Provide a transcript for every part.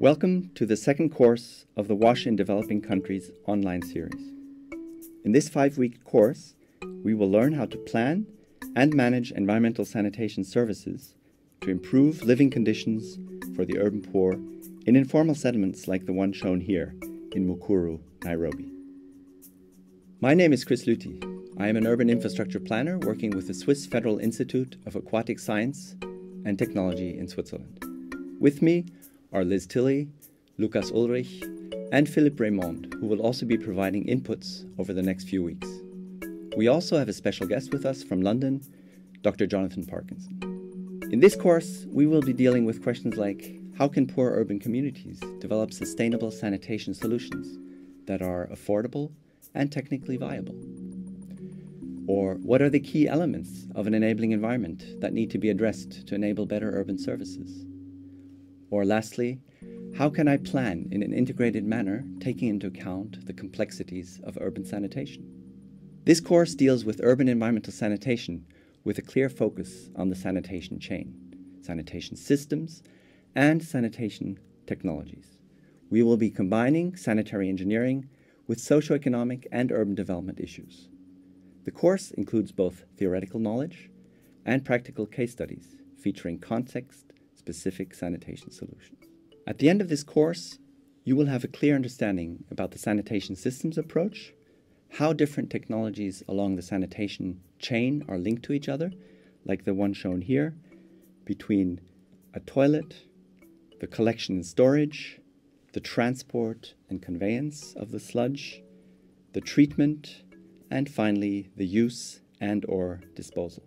Welcome to the second course of the WASH in Developing Countries online series. In this five week course, we will learn how to plan and manage environmental sanitation services to improve living conditions for the urban poor in informal settlements like the one shown here in Mukuru, Nairobi. My name is Chris Luthi. I am an urban infrastructure planner working with the Swiss Federal Institute of Aquatic Science and Technology in Switzerland. With me are Liz Tilley, Lukas Ulrich, and Philippe Reymond, who will also be providing inputs over the next few weeks. We also have a special guest with us from London, Dr. Jonathan Parkinson. In this course, we will be dealing with questions like how can poor urban communities develop sustainable sanitation solutions that are affordable and technically viable? Or what are the key elements of an enabling environment that need to be addressed to enable better urban services? Or lastly, how can I plan in an integrated manner, taking into account the complexities of urban sanitation? This course deals with urban environmental sanitation with a clear focus on the sanitation chain, sanitation systems, and sanitation technologies. We will be combining sanitary engineering with socioeconomic and urban development issues. The course includes both theoretical knowledge and practical case studies featuring context specific sanitation solutions. At the end of this course, you will have a clear understanding about the sanitation systems approach, how different technologies along the sanitation chain are linked to each other, like the one shown here, between a toilet, the collection and storage, the transport and conveyance of the sludge, the treatment, and finally the use and or disposal.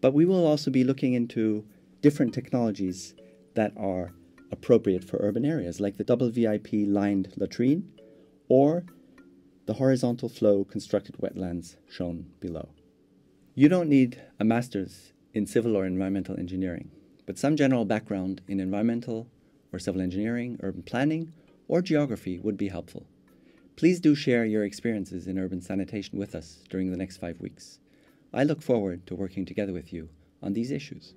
But we will also be looking into different technologies that are appropriate for urban areas like the double VIP lined latrine or the horizontal flow constructed wetlands shown below. You don't need a master's in civil or environmental engineering but some general background in environmental or civil engineering, urban planning, or geography would be helpful. Please do share your experiences in urban sanitation with us during the next five weeks. I look forward to working together with you on these issues.